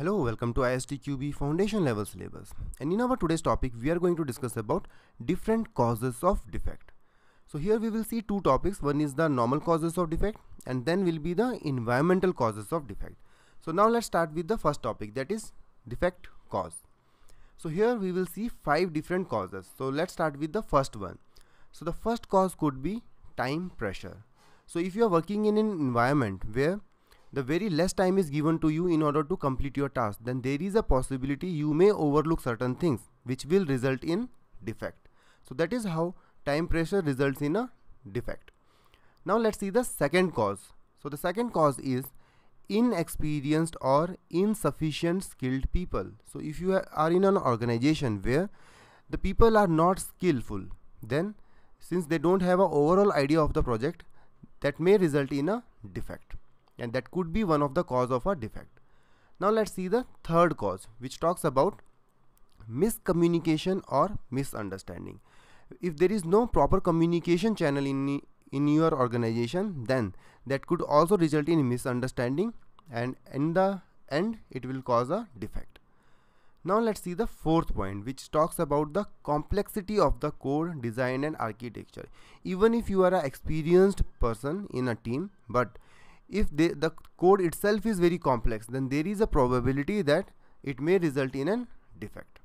Hello, welcome to ISTQB foundation level syllabus. And in our today's topic, we are going to discuss about different causes of defect. So here we will see two topics. One is the normal causes of defect and then will be the environmental causes of defect. So now let's start with the first topic that is defect cause. So here we will see five different causes. So let's start with the first one. So the first cause could be time pressure. So if you are working in an environment where the very less time is given to you in order to complete your task then there is a possibility you may overlook certain things which will result in defect. So that is how time pressure results in a defect. Now let's see the second cause. So the second cause is inexperienced or insufficient skilled people. So if you are in an organization where the people are not skillful then since they don't have an overall idea of the project that may result in a defect and that could be one of the cause of a defect. Now let's see the third cause which talks about miscommunication or misunderstanding. If there is no proper communication channel in, in your organization then that could also result in misunderstanding and in the end it will cause a defect. Now let's see the fourth point which talks about the complexity of the code design and architecture. Even if you are an experienced person in a team but if they, the code itself is very complex then there is a probability that it may result in an defect.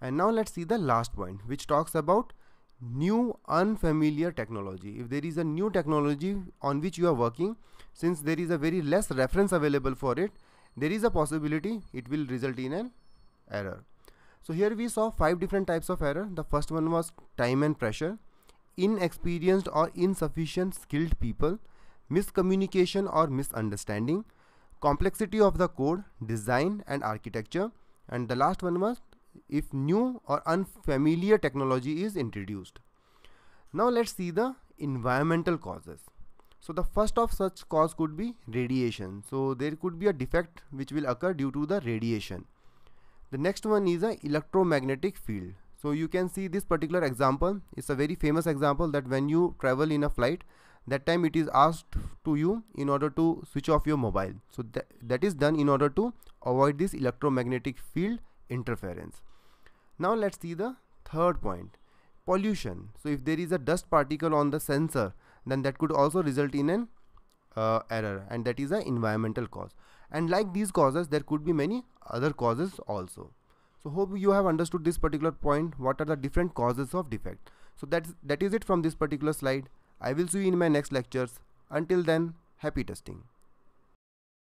And now let's see the last point which talks about new unfamiliar technology. If there is a new technology on which you are working since there is a very less reference available for it there is a possibility it will result in an error. So here we saw five different types of error. The first one was time and pressure. Inexperienced or insufficient skilled people miscommunication or misunderstanding, complexity of the code, design and architecture and the last one was if new or unfamiliar technology is introduced. Now let's see the environmental causes. So the first of such cause could be radiation. So there could be a defect which will occur due to the radiation. The next one is a electromagnetic field. So you can see this particular example. It's a very famous example that when you travel in a flight, that time it is asked to you in order to switch off your mobile. So that, that is done in order to avoid this electromagnetic field interference. Now let's see the third point pollution. So if there is a dust particle on the sensor then that could also result in an uh, error and that is an environmental cause. And like these causes there could be many other causes also. So hope you have understood this particular point what are the different causes of defect. So that's that is it from this particular slide I will see you in my next lectures. Until then, happy testing.